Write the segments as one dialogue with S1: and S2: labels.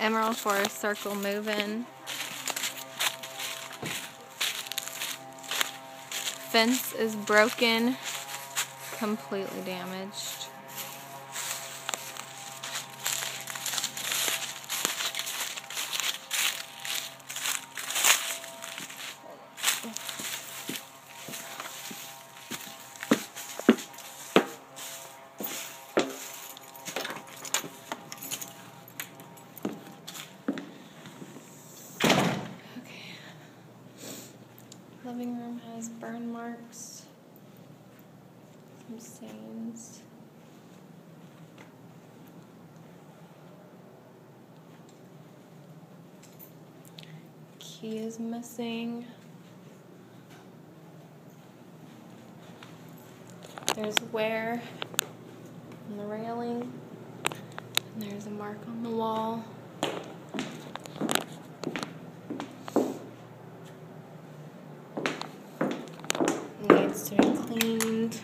S1: Emerald Forest Circle moving. Fence is broken, completely damaged. Living room has burn marks, some stains. Key is missing. There's wear on the railing. And there's a mark on the wall. needs to be cleaned.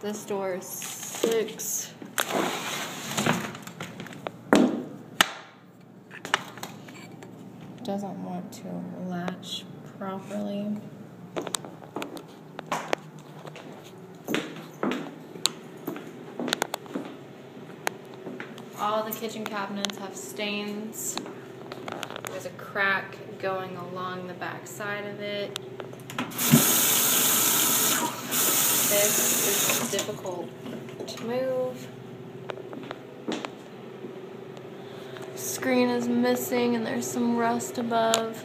S1: This door is six. Doesn't want to latch properly. All the kitchen cabinets have stains. There's a crack going along the back side of it. This is difficult to move. Screen is missing and there's some rust above.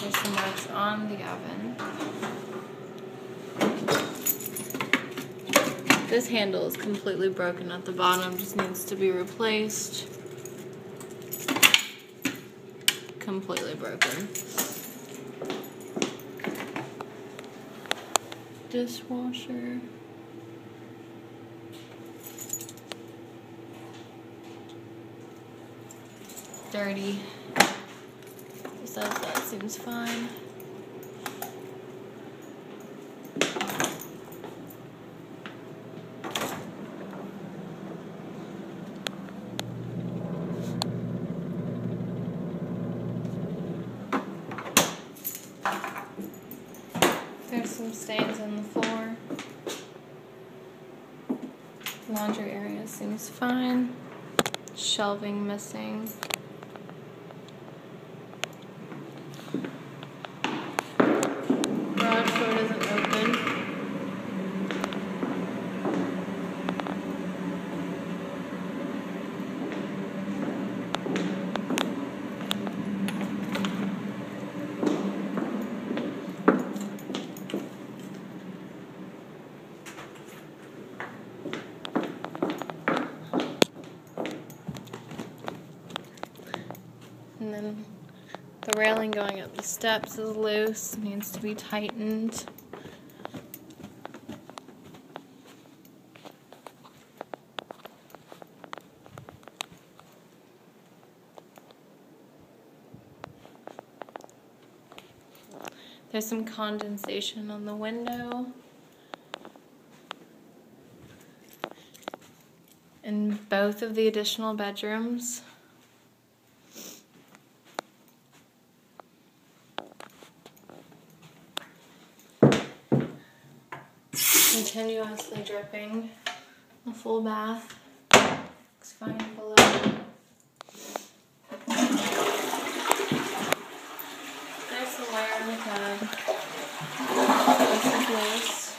S1: There's some rust on the oven. This handle is completely broken at the bottom, just needs to be replaced. Completely broken. dishwasher. Dirty. Besides that seems fine. There's some stains on the floor. Laundry area seems fine. Shelving missing. Garage door doesn't open. And then the railing going up the steps is loose, needs to be tightened. There's some condensation on the window. In both of the additional bedrooms. Continuously dripping. A full bath. Looks fine below. There's some wear in the tub. This is loose.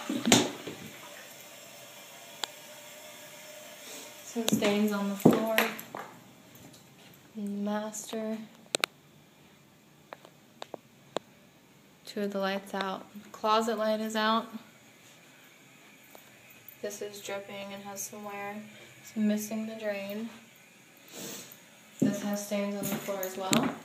S1: Some stains on the floor. In the master. Two of the lights out. Closet light is out. This is dripping and has some wear. It's missing the drain. This has stains on the floor as well.